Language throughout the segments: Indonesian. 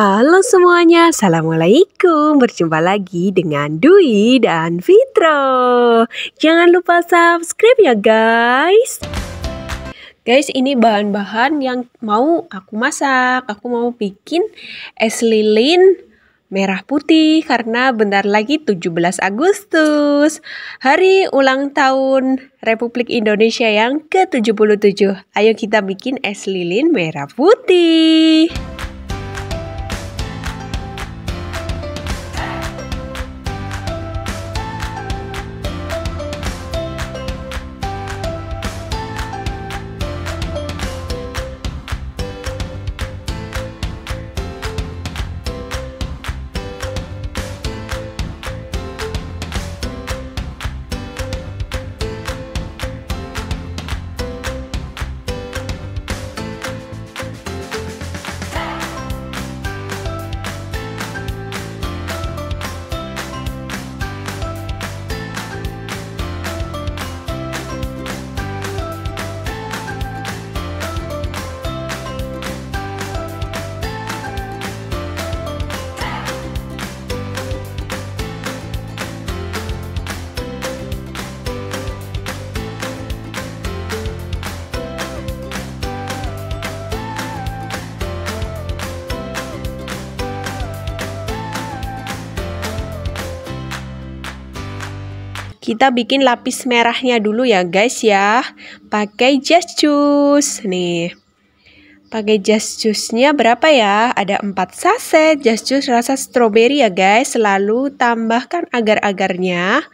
Halo semuanya, Assalamualaikum. Berjumpa lagi dengan Dwi dan Fitro. Jangan lupa subscribe ya guys. Guys, ini bahan-bahan yang mau aku masak. Aku mau bikin es lilin merah putih karena bentar lagi 17 Agustus. Hari ulang tahun Republik Indonesia yang ke-77 Ayo kita bikin es lilin merah putih Kita bikin lapis merahnya dulu ya guys ya. Pakai just juice. Nih. Pakai just juice-nya berapa ya? Ada 4 saset just juice rasa stroberi ya guys. Lalu tambahkan agar-agarnya.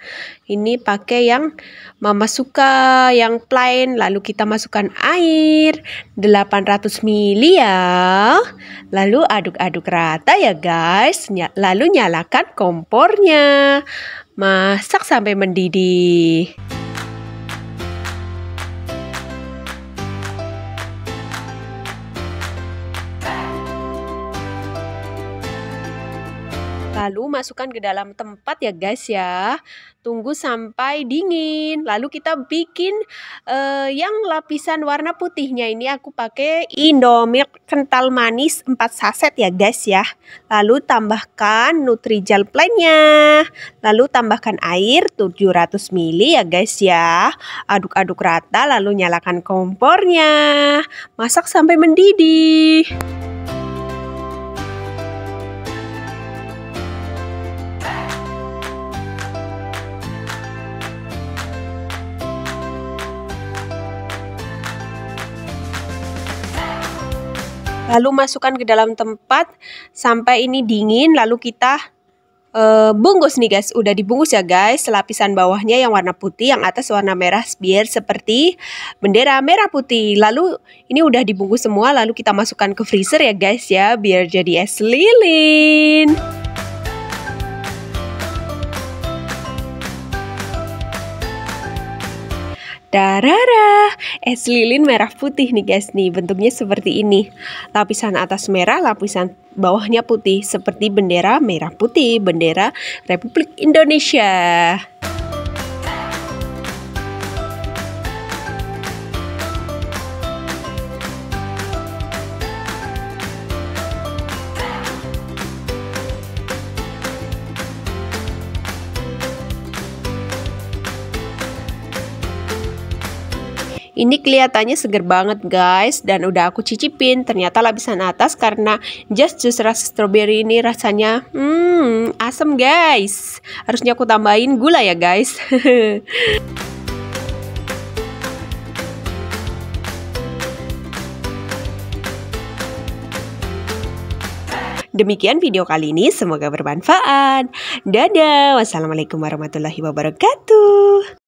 Ini pakai yang mama suka, yang plain. Lalu kita masukkan air 800 ml ya. Lalu aduk-aduk rata ya guys. Lalu nyalakan kompornya. Masak sampai mendidih. Lalu masukkan ke dalam tempat ya guys ya. Tunggu sampai dingin. Lalu kita bikin uh, yang lapisan warna putihnya ini aku pakai Indomilk kental manis 4 saset ya guys ya. Lalu tambahkan Nutrijel plainnya. Lalu tambahkan air 700 ml ya guys ya. Aduk-aduk rata lalu nyalakan kompornya. Masak sampai mendidih. Lalu masukkan ke dalam tempat sampai ini dingin lalu kita uh, bungkus nih guys. Udah dibungkus ya guys. Lapisan bawahnya yang warna putih, yang atas warna merah biar seperti bendera merah putih. Lalu ini udah dibungkus semua lalu kita masukkan ke freezer ya guys ya biar jadi es lilin. Darara, es lilin merah putih nih guys nih, bentuknya seperti ini. Lapisan atas merah, lapisan bawahnya putih seperti bendera merah putih, bendera Republik Indonesia. Ini kelihatannya seger banget guys dan udah aku cicipin. Ternyata lapisan atas karena just jus rasa strawberry ini rasanya hmm asam guys. Harusnya aku tambahin gula ya guys. Demikian video kali ini, semoga bermanfaat. Dadah, wassalamualaikum warahmatullahi wabarakatuh.